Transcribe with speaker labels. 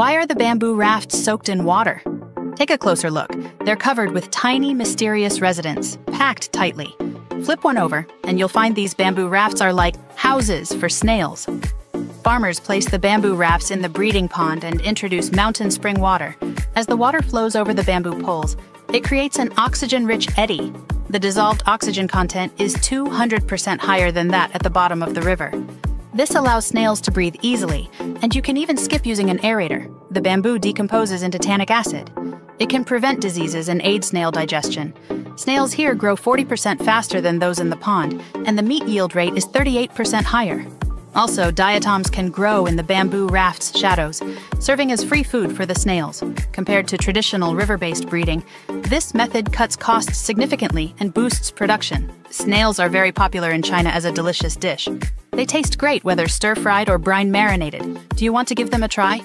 Speaker 1: Why are the bamboo rafts soaked in water? Take a closer look. They're covered with tiny, mysterious residents, packed tightly. Flip one over, and you'll find these bamboo rafts are like houses for snails. Farmers place the bamboo rafts in the breeding pond and introduce mountain spring water. As the water flows over the bamboo poles, it creates an oxygen rich eddy. The dissolved oxygen content is 200% higher than that at the bottom of the river. This allows snails to breathe easily, and you can even skip using an aerator. The bamboo decomposes into tannic acid. It can prevent diseases and aid snail digestion. Snails here grow 40% faster than those in the pond, and the meat yield rate is 38% higher. Also, diatoms can grow in the bamboo raft's shadows, serving as free food for the snails. Compared to traditional river based breeding, this method cuts costs significantly and boosts production. Snails are very popular in China as a delicious dish. They taste great whether stir fried or brine marinated. Do you want to give them a try?